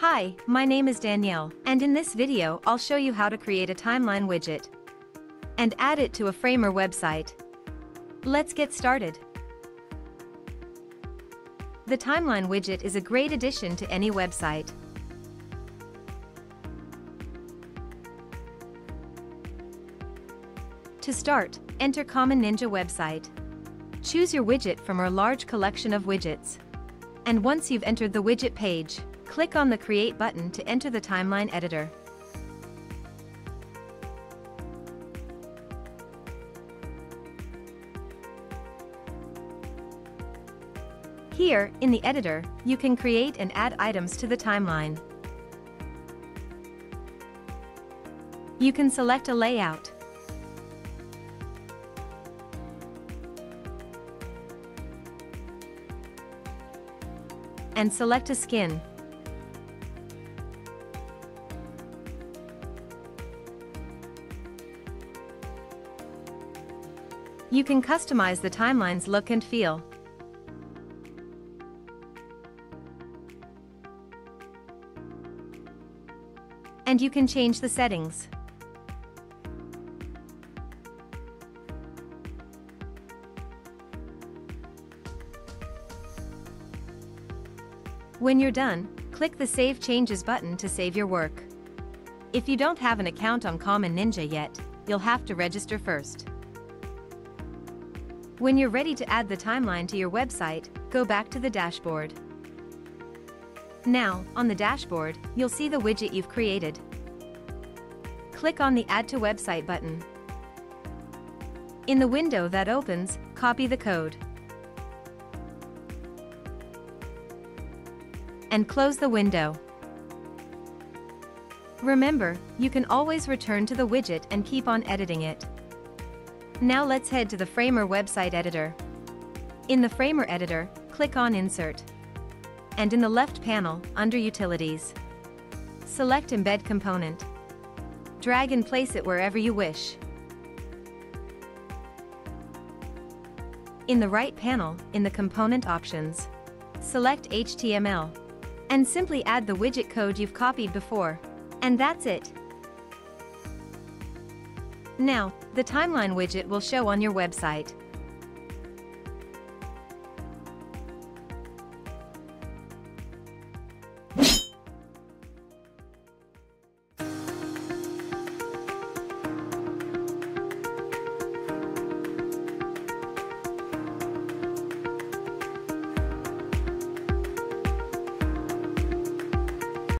Hi, my name is Danielle, and in this video I'll show you how to create a timeline widget and add it to a Framer website. Let's get started. The timeline widget is a great addition to any website. To start, enter Common Ninja website. Choose your widget from our large collection of widgets. And once you've entered the widget page, click on the Create button to enter the timeline editor. Here, in the editor, you can create and add items to the timeline. You can select a layout, and select a skin. You can customize the timeline's look and feel. And you can change the settings. When you're done, click the Save Changes button to save your work. If you don't have an account on Common Ninja yet, you'll have to register first. When you're ready to add the timeline to your website, go back to the dashboard. Now, on the dashboard, you'll see the widget you've created. Click on the Add to Website button. In the window that opens, copy the code. and close the window. Remember, you can always return to the widget and keep on editing it. Now let's head to the Framer website editor. In the Framer editor, click on Insert. And in the left panel, under Utilities, select Embed Component. Drag and place it wherever you wish. In the right panel, in the Component Options, select HTML and simply add the widget code you've copied before. And that's it. Now, the timeline widget will show on your website.